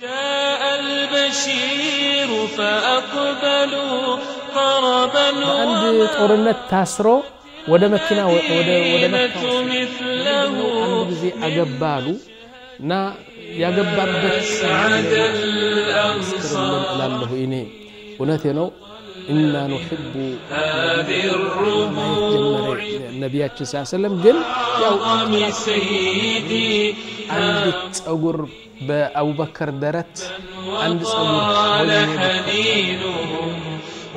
جاء البشير فأقبلوا ضربا በአንድ ጦርነት ታስሮ ወደ መኪና ወደ ወደ መካ ወሰዱት። مثله አንድ ጊዜ አገባ አሉ እና ያገባበት سعد ምስክርልን እላለሁ እኔ እውነቴ ነው እና ኑሕቡ هذه ማየት ጀመረ ነቢያችን ስ ሰለም ግን ያው الرمم سيدي አንዲት ጸጉር በአቡበከር ደረት አንድ ጸጉር طال ወይኔ حنينهم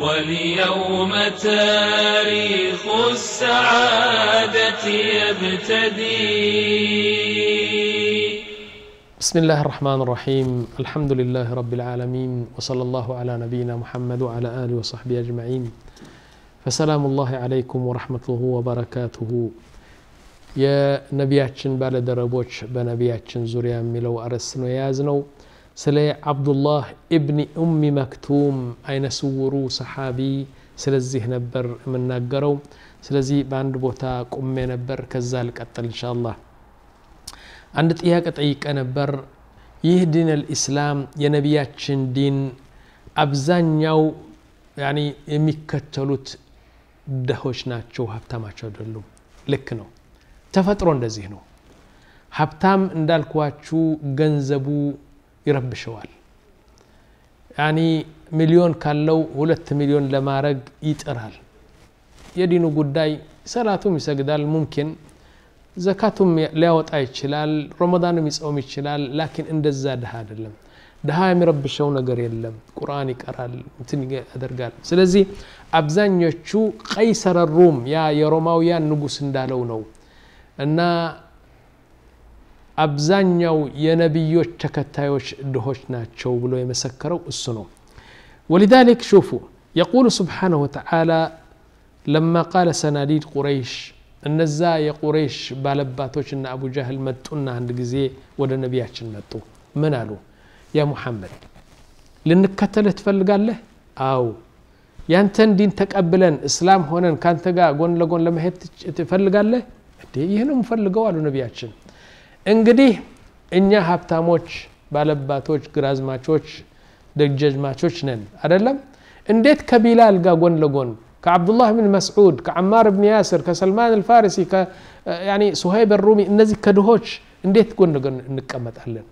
واليوم تاريخ السعادة يبتدي بسم الله الرحمن الرحيم الحمد لله رب العالمين وصلى الله على نبينا محمد وعلى آله وصحبه أجمعين فسلام الله عليكم ورحمته وبركاته የነቢያችን ባለደረቦች በነቢያችን ዙሪያ የሚለው አርዕስት ነው የያዝነው ስለ አብዱላህ ኢብኒ ኡሚ መክቱም አይነ ስውሩ ሰሓቢ ስለዚህ ነበር የምናገረው ስለዚህ በአንድ ቦታ ቁሜ ነበር ከዛ ልቀጥል እንሻአላህ አንድ ጥያቄ ጠይቀ ነበር ይህ ዲን አልኢስላም የነቢያችን ዲን አብዛኛው ያኒ የሚከተሉት ደሆች ናቸው ሀብታማቸው አይደሉም ልክ ነው ተፈጥሮ እንደዚህ ነው ሀብታም እንዳልኳችሁ ገንዘቡ ይረብሸዋል ያኒ ሚሊዮን ካለው ሁለት ሚሊዮን ለማድረግ ይጥራል የዲኑ ጉዳይ ሰላቱም ይሰግዳል ሙምኪን ዘካቱም ሊያወጣ ይችላል ረመዳንም ይጸውም ይችላል ላኪን እንደዛ ድሃ አይደለም ድሃ የሚረብሸው ነገር የለም ቁርአን ይቀራል እንትን ያደርጋል ስለዚህ አብዛኞቹ ቀይሰረ ሩም ያ የሮማውያን ንጉስ እንዳለው ነው እና አብዛኛው የነቢዮች ተከታዮች ድሆች ናቸው ብሎ የመሰከረው እሱ ነው ولذلك شوفوا يقول سبحانه وتعالى لما قال سناديد قريش እነዛ የቁረይሽ ባለባቶችና አቡ ጃህል መጡና አንድ ጊዜ ወደ ነቢያችን መጡ ምን አሉ ያ ሙሐመድ ልንከተልህ ትፈልጋለህ አው ያንተን ዲን ተቀብለን እስላም ሆነን ካንተ ጋር ጎን ለጎን ለመሄድ ትፈልጋለህ እንዴ ይህ ነው የምፈልገው አሉ ነቢያችን። እንግዲህ እኛ ሀብታሞች፣ ባለባቶች፣ ግራዝማቾች፣ ደጀዝማቾች ነን አደለም? እንዴት ከቢላል ጋር ጎን ለጎን ከአብዱላህ ብን መስዑድ ከአማር ብን ያስር ከሰልማን አልፋሪሲ ሱሀይብ ሩሚ እነዚህ ከድሆች እንዴት ጎን ለጎን እንቀመጣለን?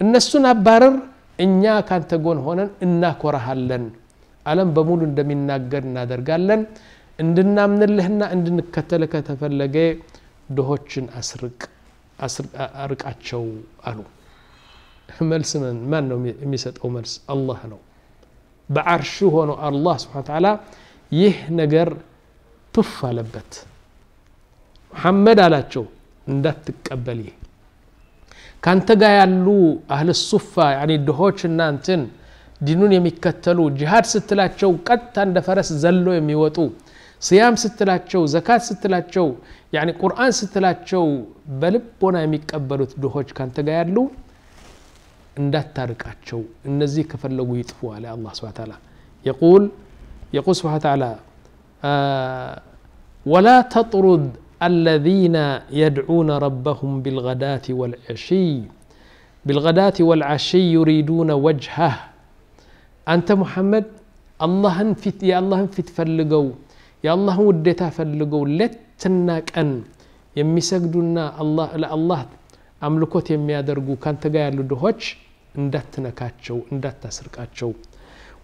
እነሱን አባረር፣ እኛ ካንተ ጎን ሆነን እናኮረሃለን። አለም በሙሉ እንደሚናገር እናደርጋለን። እንድናምንልህና እንድንከተልህ ከተፈለገ ድሆችን አስርቅ አርቃቸው አሉ መልስ ማን ነው የሚሰጠው መልስ አላህ ነው በአርሹ ሆኖ አላህ ስብሓን ተዓላ ይህ ነገር ቱፍ አለበት መሐመድ አላቸው እንዳትቀበል ይህ ካንተ ጋር ያሉ አህል ሱፋ ድሆች እናንትን ዲኑን የሚከተሉ ጅሃድ ስትላቸው ቀጥታ እንደ ፈረስ ዘሎ የሚወጡ ስያም ስትላቸው ዘካት ስትላቸው ቁርአን ስትላቸው በልቦና የሚቀበሉት ድሆች ካንተ ጋር ያሉ እንዳታርቃቸው እነዚህ ከፈለጉ ይጥፉ አለ አላህ ስብሐ ተዓላ የቁል يقول سبحانه وتعالى آه ولا تطرد الذين يدعون ربهم بالغداة والعشي بالغداة والعشي يريدون وجهه أنت محمد الله في يا الله في تفلقوا يا الله وديتا فلقوا لتناك أن የሚሰግዱና አላህ ለአላህ አምልኮት የሚያደርጉ ካንተ ጋር ያሉ ድሆች እንዳትነካቸው እንዳታስርቃቸው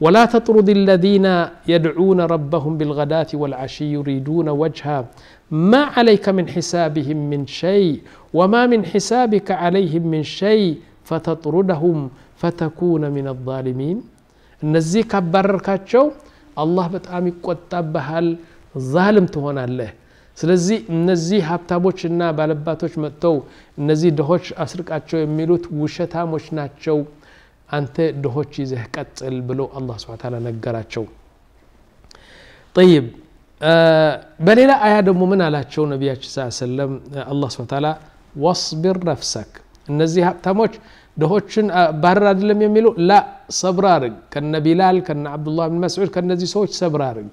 ولا تطرد الذين يدعون ربهم بالغداة والعشي يريدون وجهه ما عليك من حسابهم من شيء وما من حسابك عليهم من شيء فتطردهم فتكون من الظالمين እነዚህ ካባረርካቸው አላህ በጣም ይቆጣብሃል ዛልም ትሆናለህ ስለዚህ እነዚህ ሀብታሞችና ባለባቶች መጥተው እነዚህ ድሆች አስርቃቸው የሚሉት ውሸታሞች ናቸው አንተ ድሆች ይዘህ ቀጥል ብሎ አላህ ስብሐ ተዓላ ነገራቸው ጠይብ በሌላ አያ ደግሞ ምን አላቸው ነቢያችን ስ ሰለም አላህ ስብሐ ተዓላ ወስቢር ነፍሰክ እነዚህ ሀብታሞች ድሆችን ባረር አይደለም የሚሉ ላ ሰብር አርግ ከነ ቢላል ከነ አብዱላህ ብን መስዑድ ከነዚህ ሰዎች ሰብር አርግ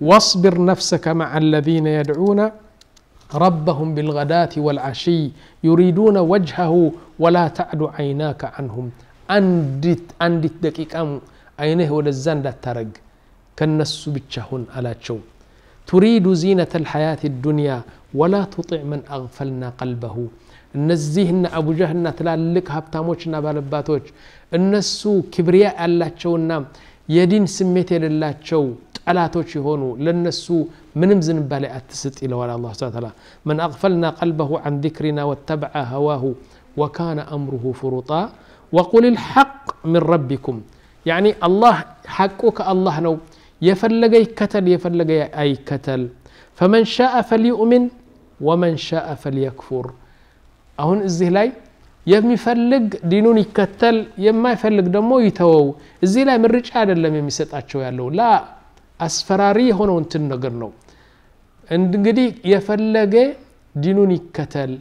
واصبر نفسك مع الذين يدعون ረበሁም ቢልገዳት ወልዓሽይ ዩሪዱነ ወጅሀሁ ወላ ተዕዱ ዓይናከ አንሁም አንዲት ደቂቃም አይንህ ወደዛ እንዳታረግ ከነሱ ብቻ ሁን አላቸው ቱሪዱ ዚነተ ልሐያት ዱንያ ወላ ቱጢዕ መን አግፈልና ቀልበሁ نزيهن أبو جهن تلالك هبتاموش نبالباتوش النسو كبرياء الله شونا يدين سميته لله شو هونو لنسو من مزن بالي أتست إلى ولا الله سبحانه وتعالى من أغفلنا قلبه عن ذكرنا واتبع هواه وكان أمره فرطا وقل الحق من ربكم يعني الله حقك الله نو يفلقي كتل يفلقي أي كتل فمن شاء فليؤمن ومن شاء فليكفر አሁን እዚህ ላይ የሚፈልግ ዲኑን ይከተል የማይፈልግ ደግሞ ይተወው። እዚህ ላይ ምርጫ አይደለም የሚሰጣቸው ያለው። ላ አስፈራሪ የሆነው እንትን ነገር ነው። እንግዲህ የፈለገ ዲኑን ይከተል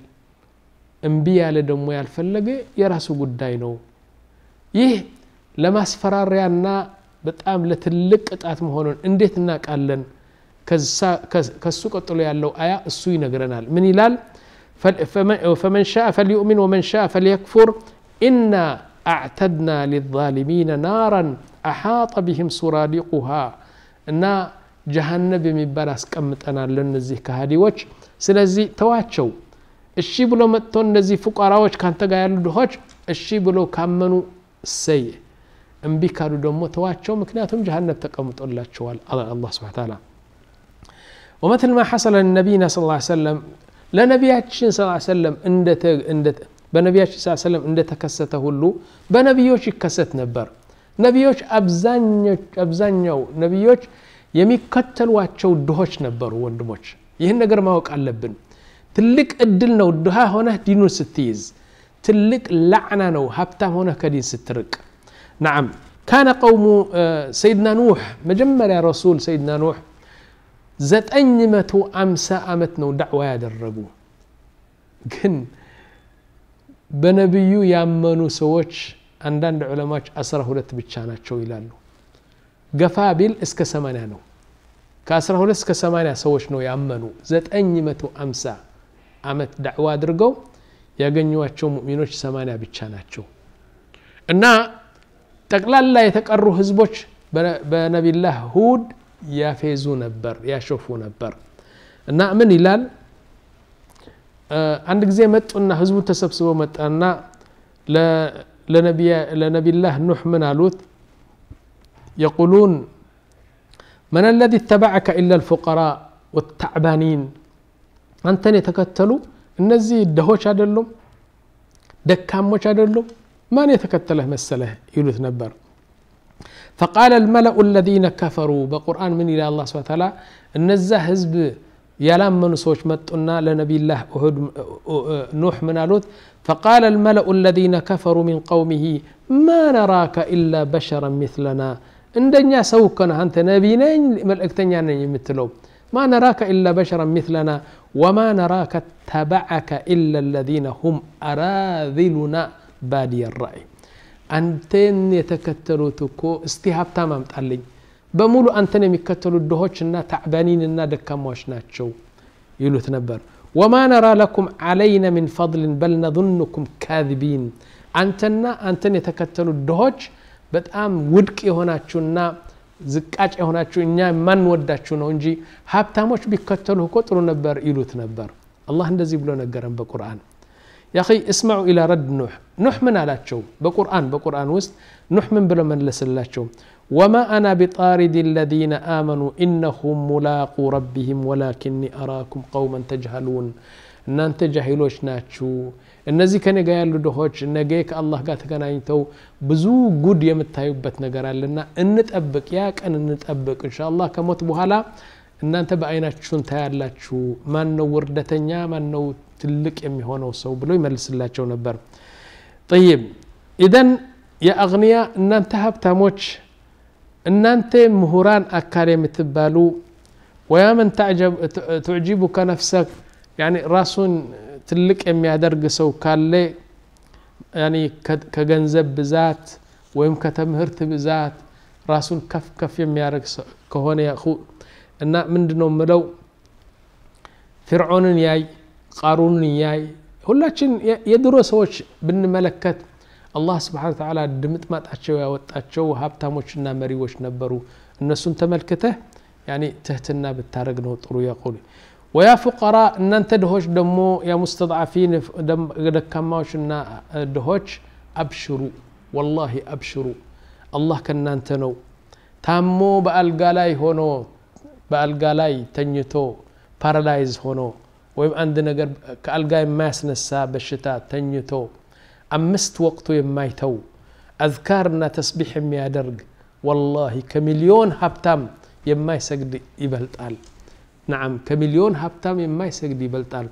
እምቢ ያለ ደግሞ ያልፈለገ የራሱ ጉዳይ ነው። ይህ ለማስፈራሪያና በጣም ለትልቅ ቅጣት መሆኑን እንዴት እናውቃለን? ከሱ ቀጥሎ ያለው አያ እሱ ይነግረናል። ምን ይላል فمن شاء فليؤمن ومن شاء فليكفر إنا أعتدنا للظالمين نارا أحاط بهم سرادقها እና ጀሃነብ የሚባል አስቀምጠናል ለእነዚህ ከሃዲዎች ስለዚህ ተዋቸው እሺ ብሎ መጥቶ እነዚህ ፉቃራዎች ካንተ ጋር ያሉ ድሆች እሺ ብሎ ካመኑ እሰይ እምቢ ካሉ ደግሞ ተዋቸው ምክንያቱም ጀሃነብ ተቀምጦላቸዋል አላ ስብን ታላ ومثل ما حصل لنبينا صلى الله عليه وسلم ለነቢያችን ስ ሰለም በነቢያችን ስ ሰለም እንደተከሰተ ሁሉ በነቢዮች ይከሰት ነበር ነቢዮች አብዛኛው ነቢዮች የሚከተሏቸው ድሆች ነበሩ ወንድሞች ይህን ነገር ማወቅ አለብን ትልቅ እድል ነው ድሃ ሆነህ ዲኑን ስትይዝ ትልቅ ላዕና ነው ሀብታም ሆነህ ከዲን ስትርቅ ናም ካነ ቀውሙ ሰይድና ኑሕ መጀመሪያ ረሱል ሰይድና ኑሕ ዘጠኝ መቶ አምሳ ዓመት ነው ዳዕዋ ያደረጉ። ግን በነቢዩ ያመኑ ሰዎች አንዳንድ ዑለማዎች አስራ ሁለት ብቻ ናቸው ይላሉ። ገፋ ቢል እስከ ሰማንያ ነው። ከአስራ ሁለት እስከ ሰማንያ ሰዎች ነው ያመኑ። ዘጠኝ መቶ አምሳ ዓመት ዳዕዋ አድርገው ያገኟቸው ሙእሚኖች ሰማንያ ብቻ ናቸው። እና ጠቅላላ የተቀሩ ህዝቦች በነቢላህ ሁድ ያፌዙ ነበር ያሾፉ ነበር እና ምን ይላል አንድ ጊዜ መጡና ህዝቡ ተሰብስበው መጣና ለነቢላህ ኑሕ ምን አሉት የቁሉን መን አለዚ ተበዐከ ኢላ ልፉቀራ ወተዕባኒን አንተን የተከተሉ እነዚህ ደሆች አይደሉም ደካሞች አይደሉም ማን የተከተለህ መሰለህ ይሉት ነበር فقال الملأ الذين كفروا بقرآن من إلى الله سبحانه وتعالى النزا سوش متنا لنبي الله أهد نوح من ألوت فقال الملأ الذين كفروا من قومه ما نراك إلا بشرا مثلنا عندنا سوكنا أنت نبينا ملأكتنا يمثلوا ما نراك إلا بشرا مثلنا وما نراك اتبعك إلا الذين هم أراذلنا بادي الرأي አንተን የተከተሉት እኮ እስቲ ሀብታም አምጣልኝ በሙሉ አንተን የሚከተሉት ድሆችና ታዕባኒንና ደካማዎች ናቸው ይሉት ነበር ወማ ነራ ለኩም ዓለይነ ምን ፈضልን በል ነظንኩም ካذቢን አንተና አንተን የተከተሉት ድሆች በጣም ውድቅ የሆናችሁና ዝቃጭ የሆናችሁ እኛ የማንወዳችሁ ነው እንጂ ሀብታሞች ቢከተሉ እኮ ጥሩ ነበር ይሉት ነበር አላህ እንደዚህ ብሎ ነገረን በቁርአን يا أخي اسمعوا إلى رد نوح نوح من على شو بقرآن بقرآن وسط نوح من بلا من لسلاتشو وما أنا بطارد الذين آمنوا إنهم ملاقو ربهم ولكني أراكم قوما تجهلون እናንተ ጃሂሎች ናችሁ እነዚህ ከኔ ጋር ያሉ ድሆች ነገ ከአላህ ጋር ተገናኝተው ብዙ ጉድ የምታዩበት ነገር አለና እንጠብቅ ያ ቀን እንጠብቅ እንሻ አላህ ከሞት በኋላ እናንተ በአይናችሁን ታያላችሁ ማን ነው ውርደተኛ ማን ነው ትልቅ የሚሆነው ሰው ብሎ ይመልስላቸው ነበር ጠይብ ኢደን የአግንያ እናንተ ሀብታሞች እናንተ ምሁራን አካል የምትባሉ ወያ መን ትዕጂቡከ ነፍሰክ ራሱን ትልቅ የሚያደርግ ሰው ካለ ከገንዘብ ብዛት ወይም ከተምህርት ብዛት ራሱን ከፍ ከፍ የሚያደርግ ከሆነ እና ምንድ ነው ምለው ፍርዖንን ያይ قارون ياي. هلاشن يدرس وش بن ملكت الله سبحانه وتعالى دمت ما تأشوا وتأشوا وهاب تاموش النمر وش نبرو الناس انت ملكته يعني تهتنا بالتارق نوترو يقول ويا فقراء ان انت دهوش دمو يا مستضعفين دم دكماوش ان دهوش ابشروا والله ابشروا الله كان انت نو تامو بالقلاي هونو بالقلاي تنيتو بارالايز هونو ወይም አንድ ነገር ከአልጋ የማያስነሳ በሽታ ተኝቶ አምስት ወቅቱ የማይተው አዝካርና ተስቢሕ የሚያደርግ ወላሂ ከሚሊዮን ሀብታም የማይሰግድ ይበልጣል ናም ከሚሊዮን ሀብታም የማይሰግድ ይበልጣል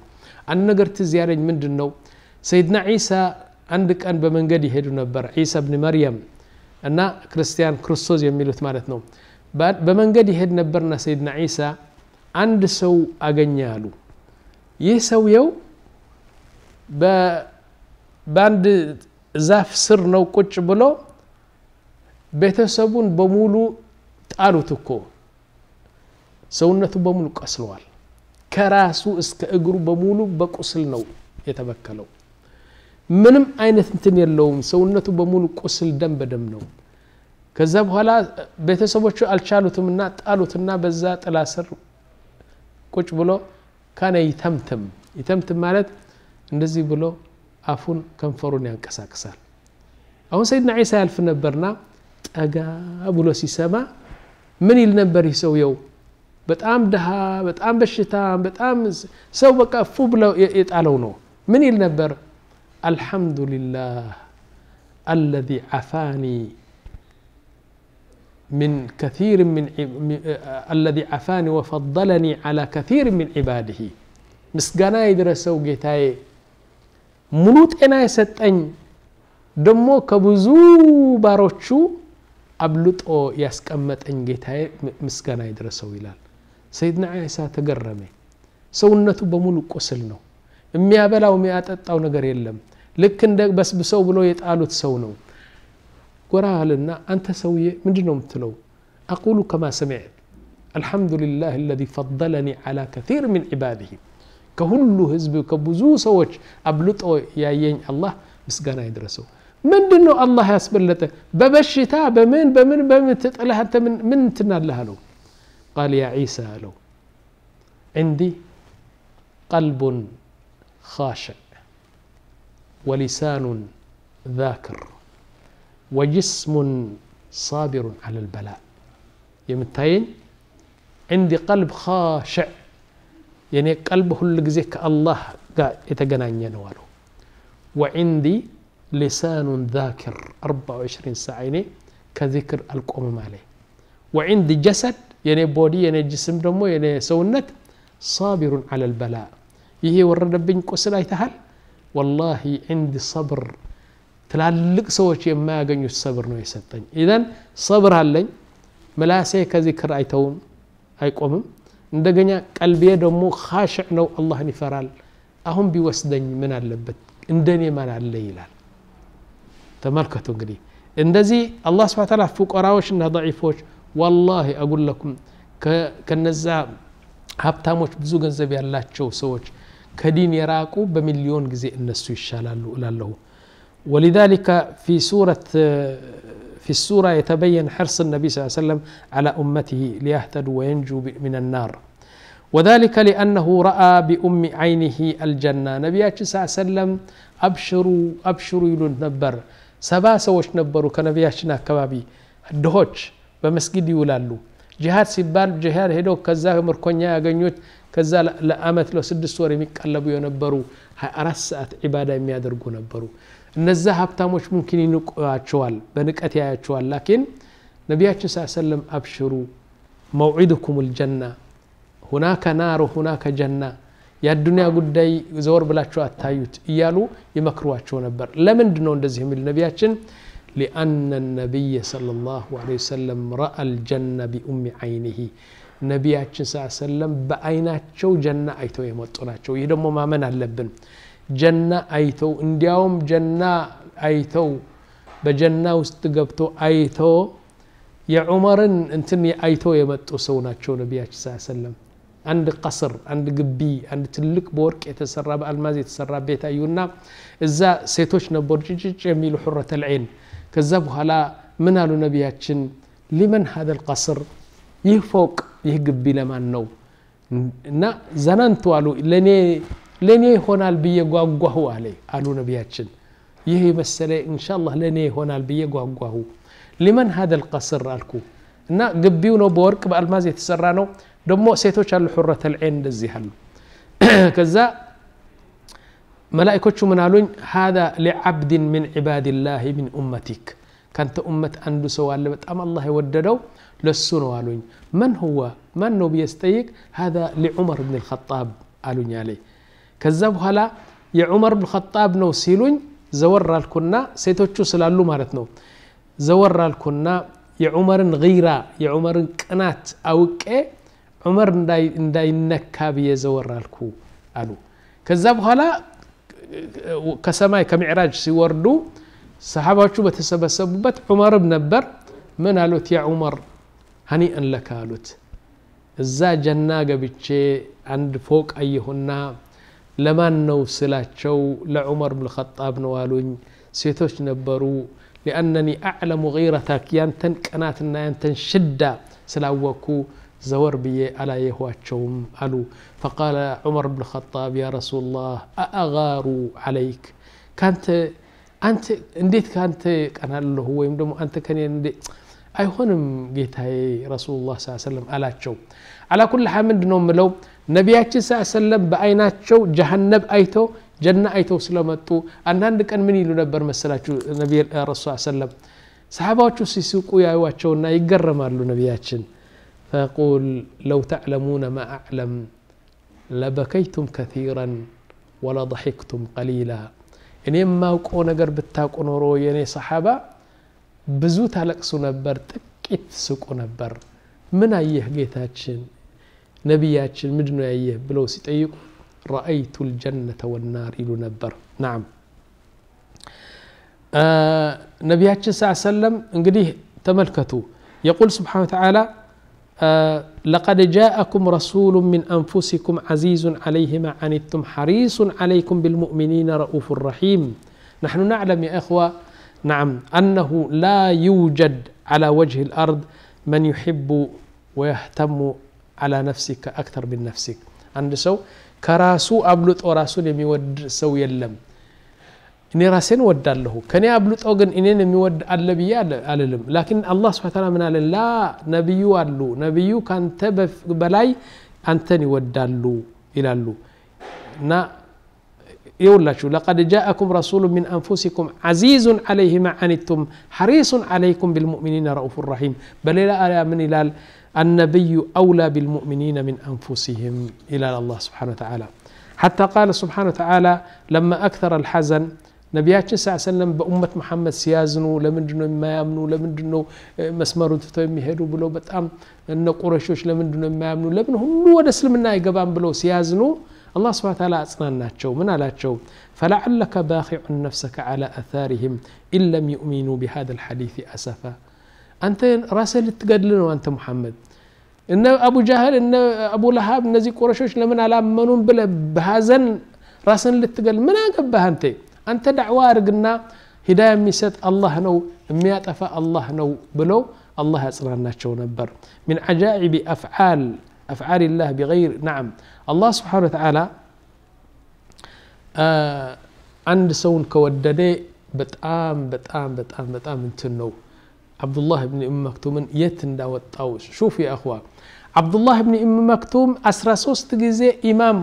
አንድ ነገር ትዝ ያለኝ ምንድን ነው ሰይድና ዒሳ አንድ ቀን በመንገድ ይሄዱ ነበር ዒሳ ብን መርየም እና ክርስቲያን ክርስቶስ የሚሉት ማለት ነው በመንገድ ይሄድ ነበርና ሰይድና ዒሳ አንድ ሰው አገኘ አሉ ይህ ሰውየው በአንድ ዛፍ ስር ነው ቁጭ ብሎ ቤተሰቡን በሙሉ ጣሉት እኮ ሰውነቱ በሙሉ ቆስለዋል ከራሱ እስከ እግሩ በሙሉ በቁስል ነው የተበከለው ምንም አይነት እንትን የለውም ሰውነቱ በሙሉ ቁስል ደም በደም ነው ከዛ በኋላ ቤተሰቦቹ አልቻሉትምና ጣሉትና በዛ ጥላ ስር ቁጭ ብሎ ካነ ይተምትም ይተምትም ማለት እንደዚህ ብሎ አፉን ከንፈሩን ያንቀሳቅሳል አሁን ሰይድና ዒሳ ያልፍ ነበርና ጠጋ ብሎ ሲሰማ ምን ይል ነበር ይህ ሰውየው በጣም ድሃ በጣም በሽታ በጣም ሰው በቃ ፉ ብለው የጣለው ነው ምን ይል ነበር አልሐምዱሊላህ አለዚ ዓፋኒ من كثير من الذي عفاني وفضلني على كثير من عباده ምስጋና የደረሰው ጌታዬ ሙሉ ጤና የሰጠኝ ደግሞ ከብዙ ባሮቹ አብልጦ ያስቀመጠኝ ጌታዬ ምስጋና ይድረሰው ይላል ሰይድና ዒሳ ተገረመ ሰውነቱ በሙሉ ቁስል ነው የሚያበላው የሚያጠጣው ነገር የለም ልክ እንደ በስብሰው ብሎ የጣሉት ሰው ነው قراها لنا أنت سوية من جنوم تلو. أقول كما سمعت. الحمد لله الذي فضلني على كثير من عباده. كهل هزب كبزو سوچ أبلطو يا ين الله مسغانا يدرسو ምንድን ነው الله ያስበለጠ? بمن بمن በምን በምን من, من تنال لها አለው። قال يا عيسى له عندي قلب خاشع ولسان ذاكر وجسم صابر على البلاء يمتاين عندي قلب خاشع يعني قلب كل ጊዜ ከአላህ ጋር የተገናኘ ነው አለው وعندي لسان ذاكر 24 ساعة እኔ ከዚክር አልቆምም አለ وعندي جسد የኔ ቦዲ የኔ ጅስም ደግሞ የኔ ሰውነት ሳቢሩን አለ ልበላ ይሄ የወረደብኝ ቁስል አይተሃል ወላሂ ዕንዲ ሰብር ትላልቅ ሰዎች የማያገኙት ሰብር ነው የሰጠኝ ኢዘን ሰብር አለኝ መላሴ ከዚክር አይተውም አይቆምም እንደገኛ ቀልቤ ደግሞ ካሽዕ ነው አላህን ይፈራል አሁን ቢወስደኝ ምን አለበት እንደኔ ማን አለ ይላል ተመልከቱ እንግዲህ እንደዚህ አላህ ስብሐ ተዓላ ፉቀራዎች እና ضعيفዎች والله أقول لكم ከነዛ ሀብታሞች ብዙ ገንዘብ ያላቸው ሰዎች ከዲን የራቁ በሚሊዮን ጊዜ እነሱ ይሻላሉ እላለሁ ولذلك في سورة في السورة يتبين حرص النبي صلى الله عليه وسلم على أمته ليهتدوا وينجوا من النار وذلك لأنه رأى بأم عينه الجنة نبياتي صلى الله عليه وسلم أبشروا أبشروا يلون نبر سبا سوش نبروا كنبياتنا كبابي دهوش በመስጊድ ይውላሉ ጂሃድ ሲባል ጂሃድ ሄደው ከዛ ምርኮኛ ያገኙት ከዛ ለአመት ለስድስት ወር የሚቀለቡ የነበሩ 24 ሰዓት ዒባዳ የሚያደርጉ ነበሩ እነዛ ሀብታሞች ሙምኪን ይንቋቸዋል በንቀት ያያቸዋል ላኪን ነቢያችን ስ ሰለም አብሽሩ መውዒድኩም ልጀና ሁናከ ናር ሁናከ ጀና የአዱኒያ ጉዳይ ዘወር ብላቸው አታዩት እያሉ ይመክሯቸው ነበር ለምንድ ነው እንደዚህ የሚል ነቢያችን لأن النبي صلى الله عليه وسلم رأى الجنة بأم عينه ነቢያችን ስ ሰለም በአይናቸው ጀና አይተው የመጡ ናቸው ይህ ደግሞ ማመን አለብን ጀና አይተው እንዲያውም ጀና አይተው በጀና ውስጥ ገብቶ አይተው የዑመርን እንትን አይተው የመጡ ሰው ናቸው ነቢያችን ስ ሰለም አንድ ቀስር አንድ ግቢ አንድ ትልቅ በወርቅ የተሰራ በአልማዝ የተሰራ ቤት አዩና እዛ ሴቶች ነበሩ ጭጭጭ የሚሉ ሑረት ልዐይን ከዛ በኋላ ምን አሉ ነቢያችን ሊመን ሀደ ልቀስር ይህ ፎቅ ይህ ግቢ ለማን ነው እና ዘናንቱ አሉ ለእኔ لني هنا البي جوجوه عليه قالوا نبياتشن يهي مسألة إن شاء الله لني هنا البي جوجوه لمن هذا القصر ألكو نا قبيون بورك بالمازي تسرانو دمو سيتو شال حرة العين دزي هل كذا ملائكة من هالون هذا لعبد من عباد الله من أمتك كانت أمة عند سؤال لبت الله وددو للسنة هالون من هو من نبي يستيق هذا لعمر بن الخطاب قالوا عليه ከዛ በኋላ የዑመር ብልኸጣብ ነው ሲሉኝ ዘወር አልኩና ሴቶቹ ስላሉ ማለት ነው ዘወር አልኩና የዑመርን غይራ የዑመርን ቅናት አውቄ ዑመር እንዳይነካ ብዬ ዘወር አልኩ አሉ ከዛ በኋላ ከሰማይ ከሚዕራጅ ሲወርዱ ሰሓባዎቹ በተሰበሰቡበት ዑመርም ነበር ምን አሉት ያ ዑመር ሀኒአን ለካ አሉት እዛ ጀና ገብቼ አንድ ፎቅ አየሁና ለማን ነው ስላቸው ለዑመር ብን ኸጣብ ነው አሉኝ ሴቶች ነበሩ ሊአነኒ አዕለሙ ገይረተክ ያንተን ቅናትና ያንተን ሽዳ ስላወቅኩ ዘወር ብዬ አላየኋቸውም አሉ ፈቃለ ዑመር ብን ኸጣብ ያ ረሱል ላህ አአጋሩ ዓለይክ ካንተ አንተ እንዴት ካንተ ቀናለሁ ወይም ደግሞ አንተ ከኔ አይሆንም ጌታዬ ረሱሉላህ ስ ሰለም አላቸው አላ ኩል ሓል ምንድ ነው የምለው ነቢያችን ስ ሰለም በአይናቸው ጀሃነብ አይተው ጀና አይተው ስለመጡ አንዳንድ ቀን ምን ይሉ ነበር መሰላችሁ ነቢ ረሱ ሰለም ሰሓባዎቹ ሲስቁ ያዩዋቸውና ይገረማሉ ነቢያችን فيقول لو تعلمون ما أعلم لبكيتم كثيرا ولضحكتم قليلا እኔ የማውቀው ነገር ብታውቁ ኖሮ የእኔ ሰሓባ ብዙ ታለቅሱ ነበር ጥቂት ስቁ ነበር ምን አየህ ጌታችን ነቢያችን ምንድ ነው ያየህ ብለው ሲጠይቁ ረአይቱ ልጀነተ ወናር ይሉ ነበር ናም ነቢያችን ስ ሰለም እንግዲህ ተመልከቱ የቁል ስብሓን ተዓላ لقد جاءكم رسول من أنفسكم عزيز عليه ما عنتم حريص عليكم بالمؤمنين رؤوف رحيم نحن نعلم يا إخوة نعم أنه لا يوجد على وجه الأرض من يحب ويهتم على نفسك أكثر من نفسك عند سو كراسو أبلط وراسو يميود سو يلم እኔ ራሴን ወዳለሁ ከኔ አብልጦ ግን እኔን የሚወድ አለ ብዬ አልልም ላኪን አላህ ስብሓ ተላ ምን አለ ላ ነቢዩ አሉ ነቢዩ ካንተ በላይ አንተን ይወዳሉ ይላሉ እና ይውላችሁ ለቀድ ጃአኩም ረሱሉ ሚን አንፉሲኩም ዓዚዙን ዓለይህ ማ ዓኒቱም ሐሪሱን ዓለይኩም ብልሙእሚኒን ረኡፍ ረሒም በሌላ አያ ምን ይላል النبي أولى بالمؤمنين من أنفسهم إلى الله سبحانه وتعالى حتى قال سبحانه وتعالى لما أكثر الحزن ነቢያችን ስ ሰለም በኡመት መሐመድ ሲያዝኑ ለምንድን ነው የማያምኑ ለምንድን ነው መስመሩን ትተው የሚሄዱ ብለው በጣም እነ ቁረሾች ለምንድን ነው የማያምኑ ለምን ሁሉ ወደ እስልምና አይገባም ብለው ሲያዝኑ الله سبحانه وتعالى أصناناتشو من ألاتشو فلعلك باخع نفسك على أثارهم إن لم يؤمنوا بهذا الحديث أسفا. أنت راسه لنا وأنت محمد. إن أبو جهل إن أبو لهاب نزي قرشوش لمن ألامنون بلا بهازن راسن لتقدل من أقبها أنت؟ أنت دعوة رقنا هداية ميسات الله نو ميات أفا الله نو بلو الله أصناناتشو نبر. من عجائب أفعال أفعال الله بغير نعم الله سبحانه وتعالى አንድ ሰውን ከወደደ በጣም በጣም በጣም በጣም እንትን ነው አብዱላህ ብን እም መክቱምን የት እንዳወጣው ሹፍ የእኽዋ አብዱላህ ብን እም መክቱም 13 ጊዜ ኢማም